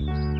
Hallo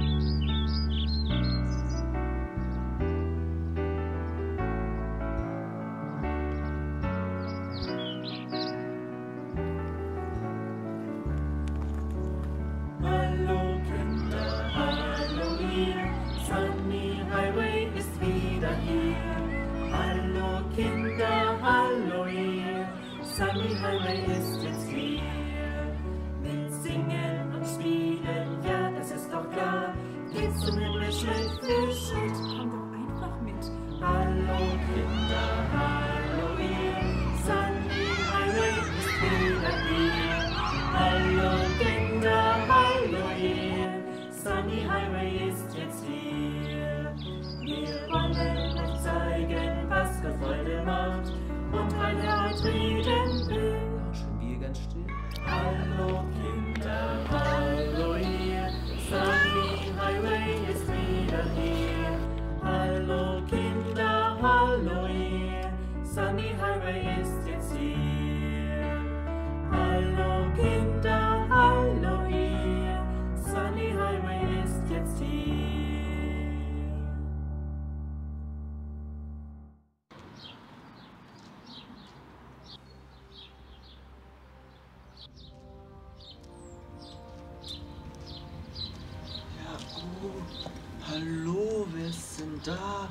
da?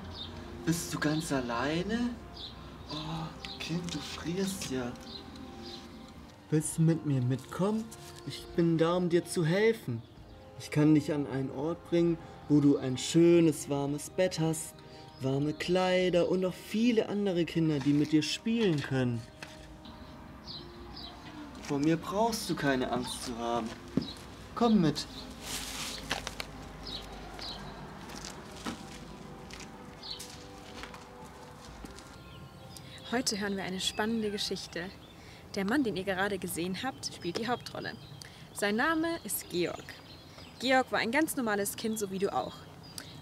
Bist du ganz alleine? Oh, Kind, du frierst ja. Willst du mit mir mitkommen? Ich bin da, um dir zu helfen. Ich kann dich an einen Ort bringen, wo du ein schönes, warmes Bett hast, warme Kleider und noch viele andere Kinder, die mit dir spielen können. Vor mir brauchst du keine Angst zu haben. Komm mit. Heute hören wir eine spannende Geschichte. Der Mann, den ihr gerade gesehen habt, spielt die Hauptrolle. Sein Name ist Georg. Georg war ein ganz normales Kind, so wie du auch.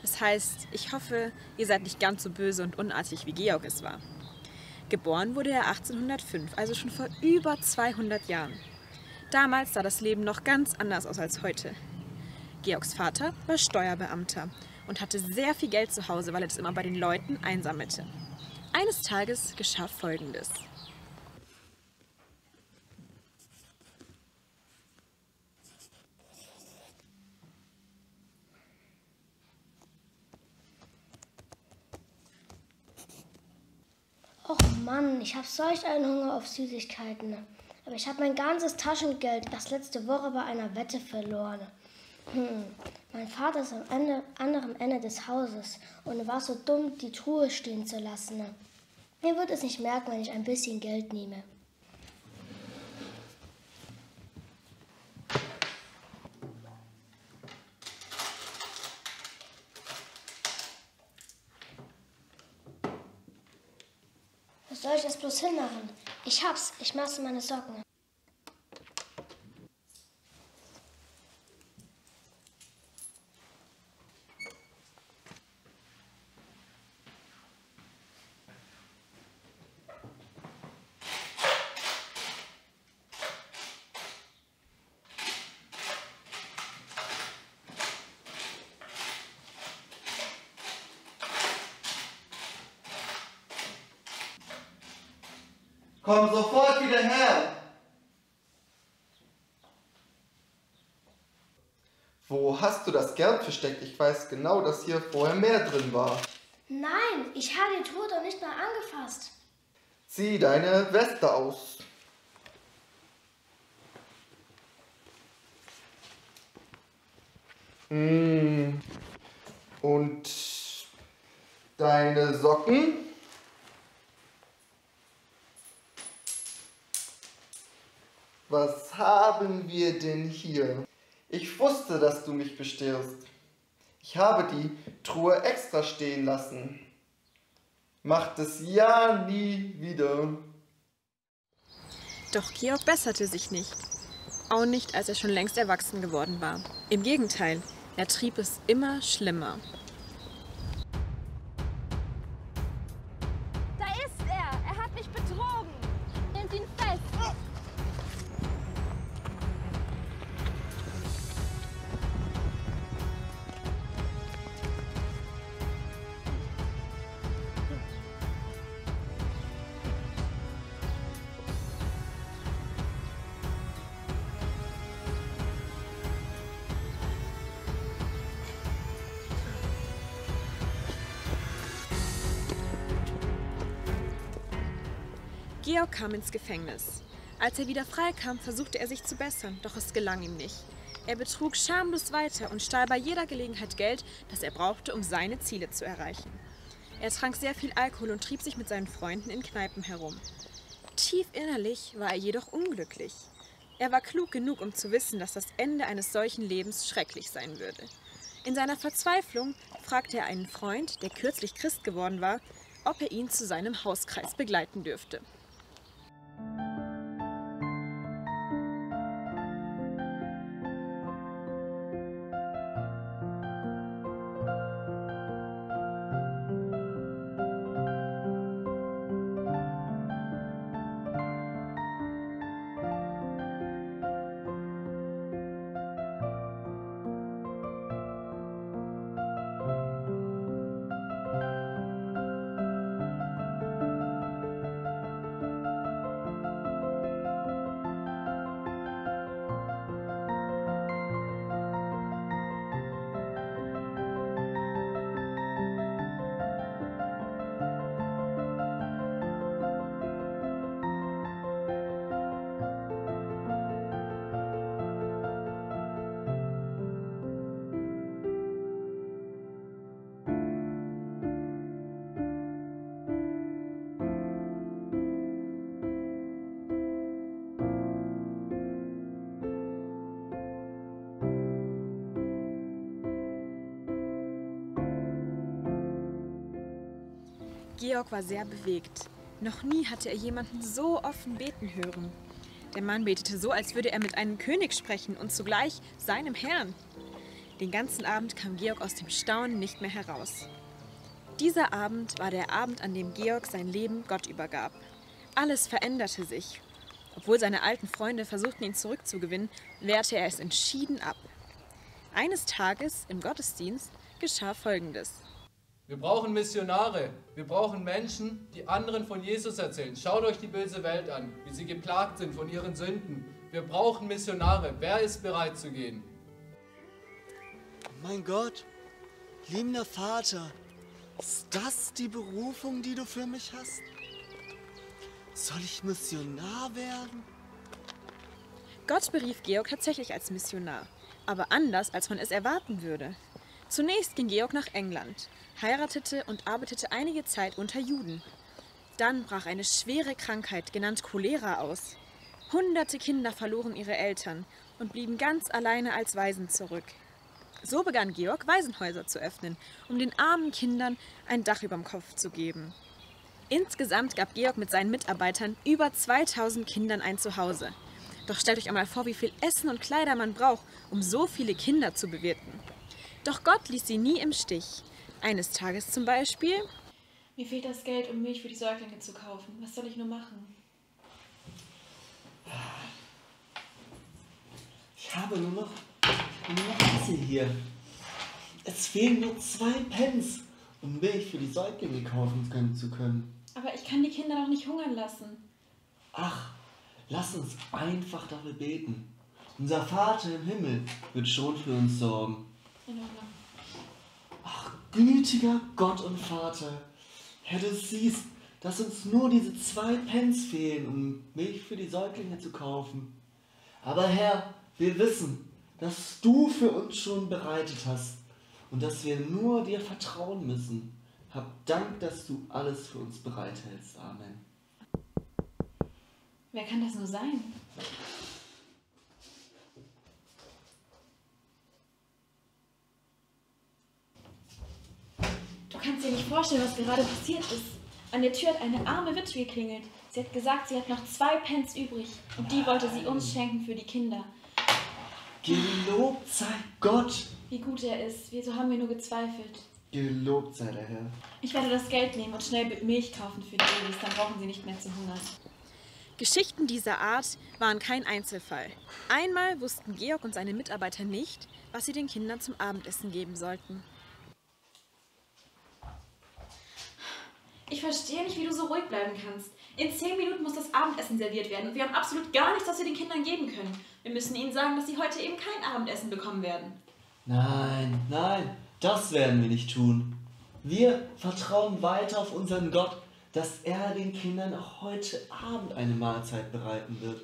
Das heißt, ich hoffe, ihr seid nicht ganz so böse und unartig, wie Georg es war. Geboren wurde er 1805, also schon vor über 200 Jahren. Damals sah das Leben noch ganz anders aus als heute. Georgs Vater war Steuerbeamter und hatte sehr viel Geld zu Hause, weil er das immer bei den Leuten einsammelte. Eines Tages geschah Folgendes. Och Mann, ich habe solch einen Hunger auf Süßigkeiten. Aber ich habe mein ganzes Taschengeld erst letzte Woche bei einer Wette verloren. Hm. Mein Vater ist am Ende, anderen Ende des Hauses und war so dumm, die Truhe stehen zu lassen. Er wird es nicht merken, wenn ich ein bisschen Geld nehme. Was soll ich jetzt bloß hinmachen? Ich hab's. Ich in meine Socken. Komm sofort wieder her! Wo hast du das Geld versteckt? Ich weiß genau, dass hier vorher mehr drin war. Nein, ich habe die Truhe doch nicht mal angefasst. Zieh deine Weste aus. Mm. Und deine Socken? Was haben wir denn hier? Ich wusste, dass du mich bestehst. Ich habe die Truhe extra stehen lassen. Macht es ja nie wieder. Doch Georg besserte sich nicht. Auch nicht, als er schon längst erwachsen geworden war. Im Gegenteil, er trieb es immer schlimmer. Georg kam ins Gefängnis. Als er wieder frei kam, versuchte er sich zu bessern, doch es gelang ihm nicht. Er betrug schamlos weiter und stahl bei jeder Gelegenheit Geld, das er brauchte, um seine Ziele zu erreichen. Er trank sehr viel Alkohol und trieb sich mit seinen Freunden in Kneipen herum. Tief innerlich war er jedoch unglücklich. Er war klug genug, um zu wissen, dass das Ende eines solchen Lebens schrecklich sein würde. In seiner Verzweiflung fragte er einen Freund, der kürzlich Christ geworden war, ob er ihn zu seinem Hauskreis begleiten dürfte. Georg war sehr bewegt. Noch nie hatte er jemanden so offen beten hören. Der Mann betete so, als würde er mit einem König sprechen und zugleich seinem Herrn. Den ganzen Abend kam Georg aus dem Staunen nicht mehr heraus. Dieser Abend war der Abend, an dem Georg sein Leben Gott übergab. Alles veränderte sich. Obwohl seine alten Freunde versuchten, ihn zurückzugewinnen, wehrte er es entschieden ab. Eines Tages im Gottesdienst geschah Folgendes. Wir brauchen Missionare. Wir brauchen Menschen, die anderen von Jesus erzählen. Schaut euch die böse Welt an, wie sie geplagt sind von ihren Sünden. Wir brauchen Missionare. Wer ist bereit zu gehen? Mein Gott, liebender Vater, ist das die Berufung, die du für mich hast? Soll ich Missionar werden? Gott berief Georg tatsächlich als Missionar, aber anders, als man es erwarten würde. Zunächst ging Georg nach England, heiratete und arbeitete einige Zeit unter Juden. Dann brach eine schwere Krankheit, genannt Cholera, aus. Hunderte Kinder verloren ihre Eltern und blieben ganz alleine als Waisen zurück. So begann Georg, Waisenhäuser zu öffnen, um den armen Kindern ein Dach über dem Kopf zu geben. Insgesamt gab Georg mit seinen Mitarbeitern über 2000 Kindern ein Zuhause. Doch stellt euch einmal vor, wie viel Essen und Kleider man braucht, um so viele Kinder zu bewirten. Doch Gott ließ sie nie im Stich. Eines Tages zum Beispiel. Mir fehlt das Geld, um Milch für die Säuglinge zu kaufen. Was soll ich nur machen? Ich habe nur noch, nur noch Essen hier. Es fehlen nur zwei Pence, um Milch für die Säuglinge kaufen können- zu können. Aber ich kann die Kinder doch nicht hungern lassen. Ach, lass uns einfach dafür beten. Unser Vater im Himmel wird schon für uns sorgen. In Ordnung. Gütiger Gott und Vater, Herr, du siehst, dass uns nur diese zwei Pence fehlen, um Milch für die Säuglinge zu kaufen. Aber Herr, wir wissen, dass du für uns schon bereitet hast und dass wir nur dir vertrauen müssen. Hab Dank, dass du alles für uns bereithältst. Amen. Wer kann das nur sein? Dir nicht vorstellen, was gerade passiert ist. An der Tür hat eine arme Witwe geklingelt. Sie hat gesagt, sie hat noch zwei Pence übrig und die wollte sie uns schenken für die Kinder. Gelobt sei Gott. Wie gut er ist, wieso haben wir nur gezweifelt? Gelobt sei der Herr. Ich werde das Geld nehmen und schnell Milch kaufen für die Babys, dann brauchen sie nicht mehr zu hungern. Geschichten dieser Art waren kein Einzelfall. Einmal wussten Georg und seine Mitarbeiter nicht, was sie den Kindern zum Abendessen geben sollten. Ich verstehe nicht, wie du so ruhig bleiben kannst. In zehn Minuten muss das Abendessen serviert werden und wir haben absolut gar nichts, was wir den Kindern geben können. Wir müssen ihnen sagen, dass sie heute eben kein Abendessen bekommen werden. Nein, nein, das werden wir nicht tun. Wir vertrauen weiter auf unseren Gott, dass er den Kindern auch heute Abend eine Mahlzeit bereiten wird.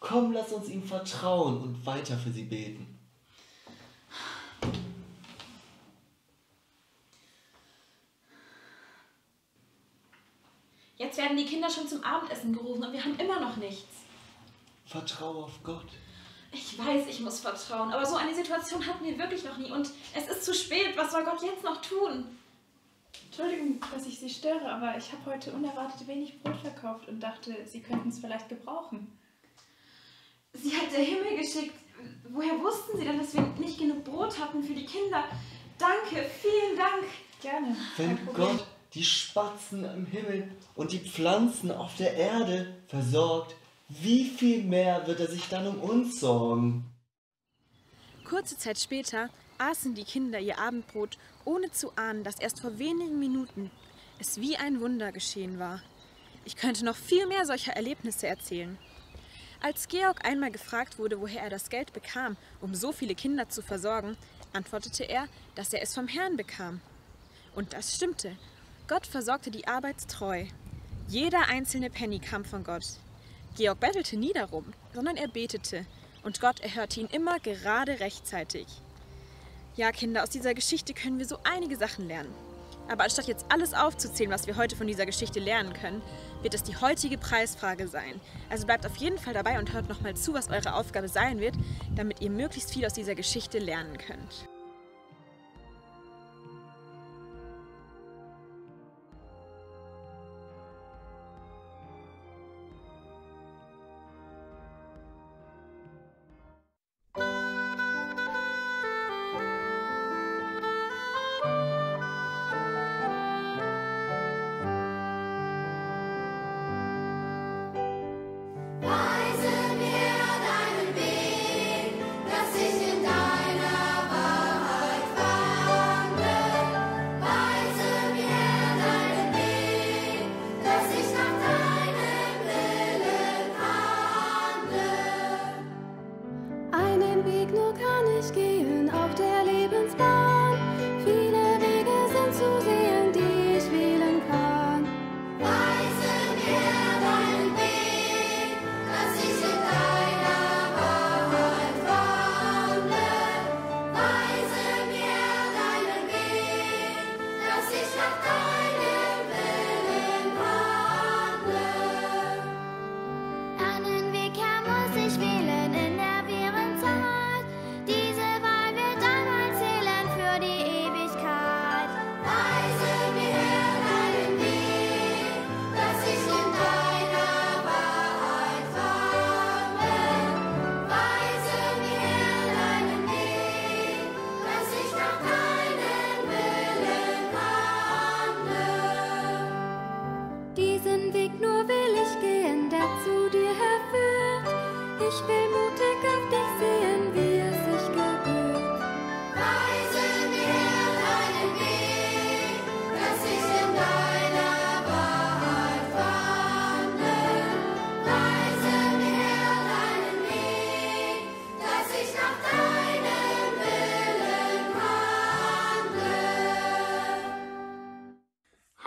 Komm, lass uns ihm vertrauen und weiter für sie beten. Jetzt werden die Kinder schon zum Abendessen gerufen und wir haben immer noch nichts. Vertraue auf Gott. Ich weiß, ich muss vertrauen, aber so eine Situation hatten wir wirklich noch nie und es ist zu spät. Was soll Gott jetzt noch tun? Entschuldigung, dass ich Sie störe, aber ich habe heute unerwartet wenig Brot verkauft und dachte, Sie könnten es vielleicht gebrauchen. Sie hat der Himmel geschickt. Woher wussten Sie denn, dass wir nicht genug Brot hatten für die Kinder? Danke, vielen Dank. Gerne. Wenn. Gott die Spatzen im Himmel und die Pflanzen auf der Erde versorgt, wie viel mehr wird er sich dann um uns sorgen? Kurze Zeit später aßen die Kinder ihr Abendbrot, ohne zu ahnen, dass erst vor wenigen Minuten es wie ein Wunder geschehen war. Ich könnte noch viel mehr solcher Erlebnisse erzählen. Als Georg einmal gefragt wurde, woher er das Geld bekam, um so viele Kinder zu versorgen, antwortete er, dass er es vom Herrn bekam. Und das stimmte. Gott versorgte die Arbeit treu. Jeder einzelne Penny kam von Gott. Georg bettelte nie darum, sondern er betete, und Gott erhörte ihn immer gerade rechtzeitig. Ja, Kinder, aus dieser Geschichte können wir so einige Sachen lernen. Aber anstatt jetzt alles aufzuzählen, was wir heute von dieser Geschichte lernen können, wird es die heutige Preisfrage sein. Also bleibt auf jeden Fall dabei und hört nochmal zu, was eure Aufgabe sein wird, damit ihr möglichst viel aus dieser Geschichte lernen könnt.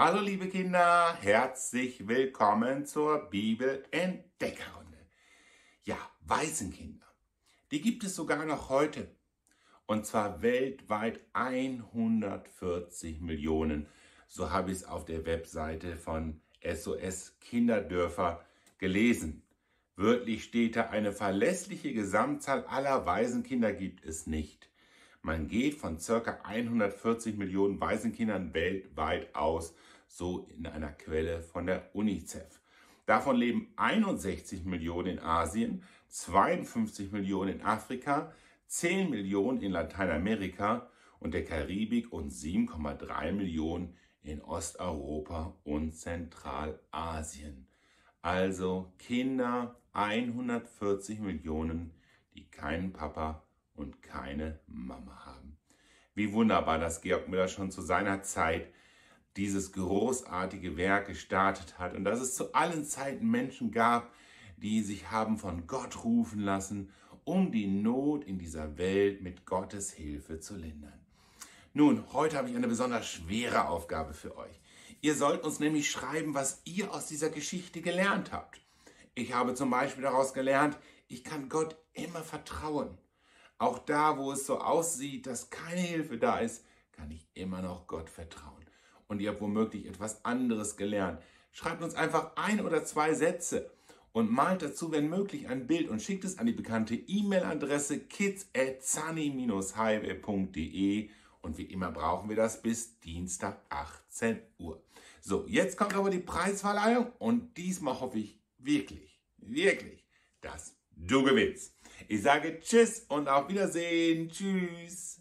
Hallo liebe Kinder, herzlich willkommen zur Bibel-Entdeckerrunde. Ja, Waisenkinder, die gibt es sogar noch heute. Und zwar weltweit 140 Millionen. So habe ich es auf der Webseite von SOS Kinderdörfer gelesen. Wörtlich steht da, eine verlässliche Gesamtzahl aller Waisenkinder gibt es nicht. Man geht von ca. 140 Millionen Waisenkindern weltweit aus, so in einer Quelle von der UNICEF. Davon leben 61 Millionen in Asien, 52 Millionen in Afrika, 10 Millionen in Lateinamerika und der Karibik und 7,3 Millionen in Osteuropa und Zentralasien. Also Kinder 140 Millionen, die keinen Papa und keine Mama haben. Wie wunderbar, dass Georg Müller schon zu seiner Zeit dieses großartige Werk gestartet hat und dass es zu allen Zeiten Menschen gab, die sich haben von Gott rufen lassen, um die Not in dieser Welt mit Gottes Hilfe zu lindern. Nun, heute habe ich eine besonders schwere Aufgabe für euch. Ihr sollt uns nämlich schreiben, was ihr aus dieser Geschichte gelernt habt. Ich habe zum Beispiel daraus gelernt, ich kann Gott immer vertrauen. Auch da, wo es so aussieht, dass keine Hilfe da ist, kann ich immer noch Gott vertrauen. Und ihr habt womöglich etwas anderes gelernt. Schreibt uns einfach ein oder zwei Sätze und malt dazu, wenn möglich, ein Bild und schickt es an die bekannte E-Mail-Adresse kids.sunny-highway.de und wie immer brauchen wir das bis Dienstag 18 Uhr. So, jetzt kommt aber die Preisverleihung und diesmal hoffe ich wirklich, wirklich, dass du gewinnst. Ich sage Tschüss und auf Wiedersehen. Tschüss.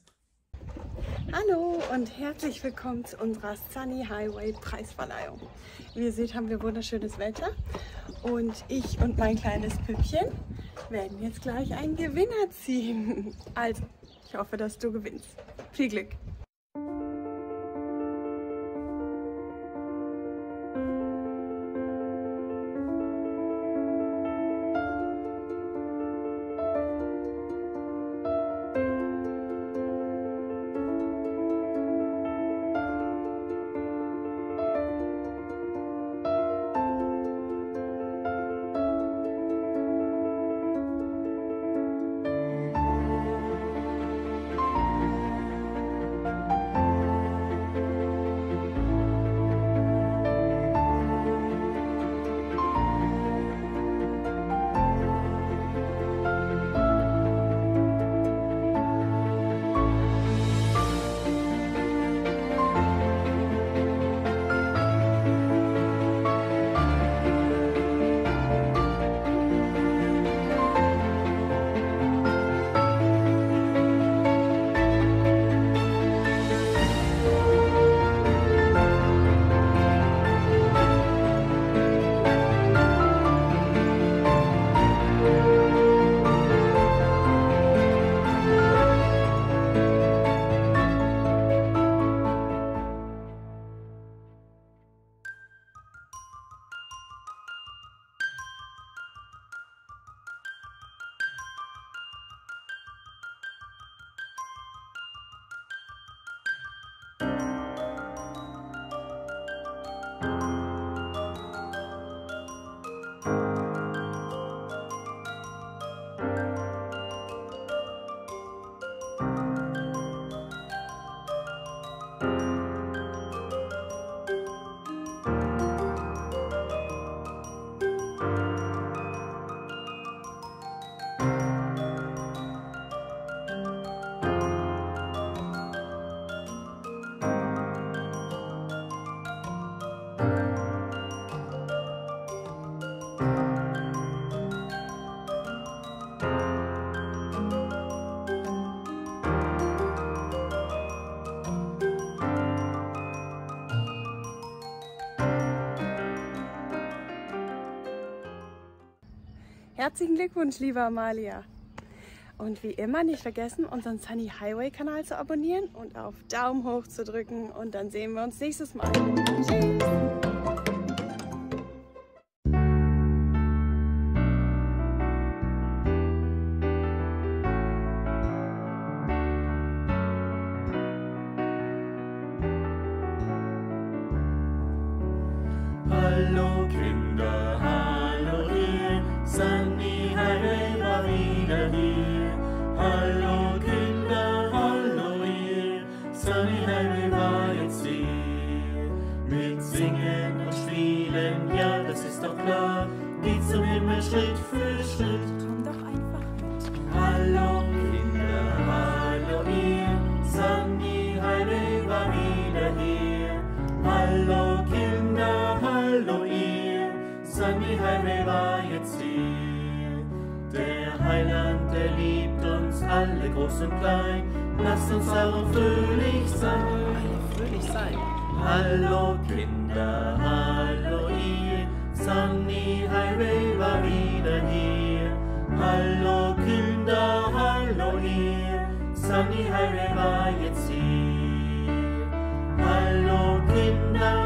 Hallo und herzlich willkommen zu unserer Sunny Highway Preisverleihung. Wie ihr seht, haben wir wunderschönes Wetter und ich und mein kleines Püppchen werden jetzt gleich einen Gewinner ziehen. Also, ich hoffe, dass du gewinnst. Viel Glück! Herzlichen Glückwunsch, liebe Amalia. Und wie immer nicht vergessen, unseren Sunny Highway Kanal zu abonnieren und auf Daumen hoch zu drücken. Und dann sehen wir uns nächstes Mal. Tschüss! Hallo Kinder, uns an die jetzt hier. Der Heiland, der liebt uns alle, groß und klein, lasst uns darum fröhlich sein. Fröhlich sein. Hallo Kinder, hallo ihr, Sunny Highway war wieder hier. Hallo Kinder, hallo ihr, Sunny Highway war jetzt hier. Hallo Kinder,